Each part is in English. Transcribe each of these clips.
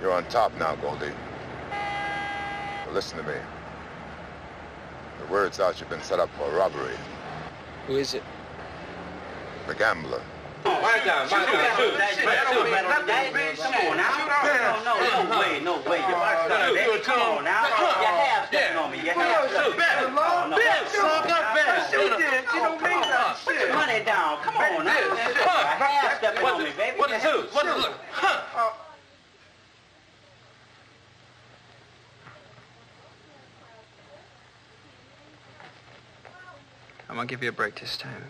You're on top now, Goldie. But listen to me. The word's out you've been set up for a robbery. Who is it? The gambler. My down, my down, shoot. Come on now. No, no, no way, no way. You are Shoot, Come on now. You have stepping on me. You have stepping on me. Put your money. Come on now. You have stepping on me, baby. What the two? What the look? Huh? I'm gonna give you a break this time.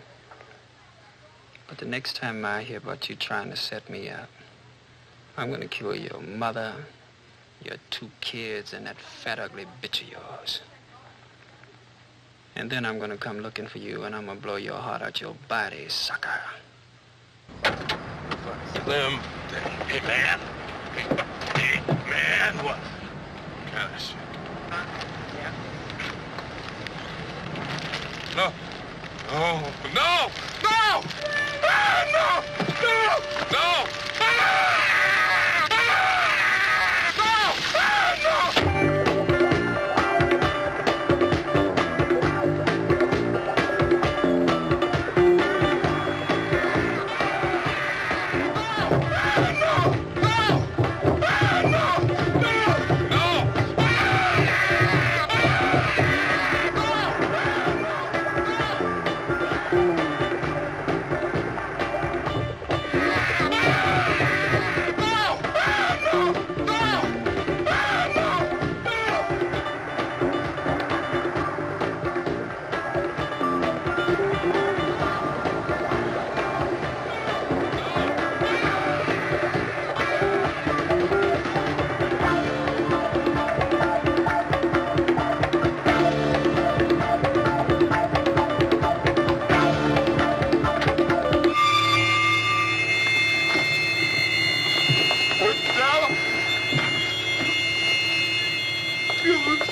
But the next time I hear about you trying to set me up, I'm gonna kill your mother, your two kids, and that fat, ugly bitch of yours. And then I'm gonna come looking for you and I'm gonna blow your heart out your body, sucker. Slim. Hey, man. Hey, man. What kind of shit? Huh? Yeah. No. No. No! No! pelo